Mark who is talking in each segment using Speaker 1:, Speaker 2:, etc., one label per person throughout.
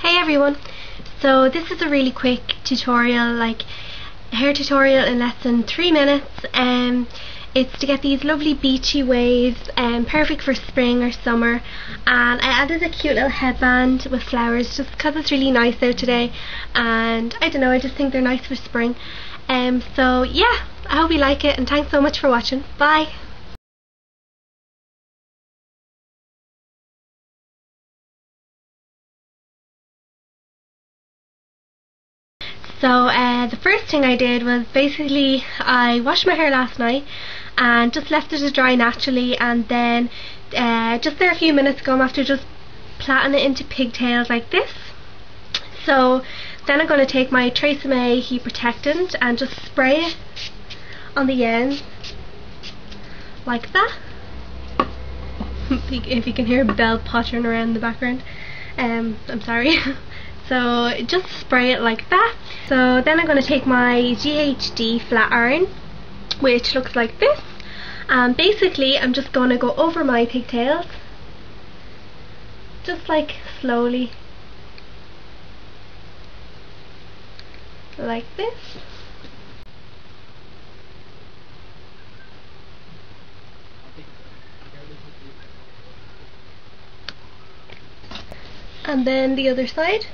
Speaker 1: Hey everyone! So this is a really quick tutorial, like hair tutorial in less than 3 minutes. Um, it's to get these lovely beachy waves, um, perfect for spring or summer. And I added a cute little headband with flowers just because it's really nice out today. And I don't know, I just think they're nice for spring. Um, so yeah, I hope you like it and thanks so much for watching. Bye! So uh, the first thing I did was basically I washed my hair last night and just left it to dry naturally and then uh, just there a few minutes ago I'm after just plaiting it into pigtails like this. So then I'm going to take my Tresemme Heat Protectant and just spray it on the ends like that. if you can hear a bell pottering around in the background. Um, I'm sorry. So just spray it like that. So then I'm going to take my GHD flat iron, which looks like this. And basically I'm just going to go over my pigtails. Just like slowly. Like this. And then the other side.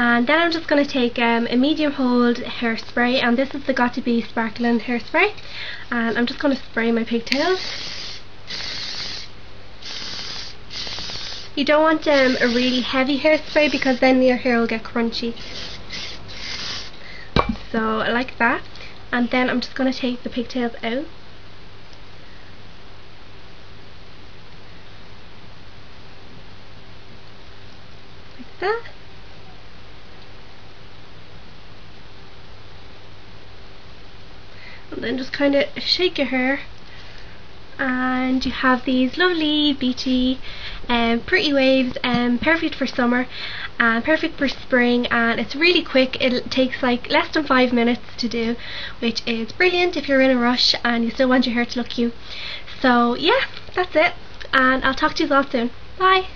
Speaker 1: And then I'm just going to take um, a medium hold hairspray and this is the got2b sparkling hairspray. And I'm just going to spray my pigtails. You don't want um, a really heavy hairspray because then your hair will get crunchy. So I like that. And then I'm just going to take the pigtails out. Like that and then just kind of shake your hair. And you have these lovely beachy and um, pretty waves and um, perfect for summer and perfect for spring. And it's really quick. It takes like less than five minutes to do which is brilliant if you're in a rush and you still want your hair to look cute. So yeah that's it. And I'll talk to you all soon. Bye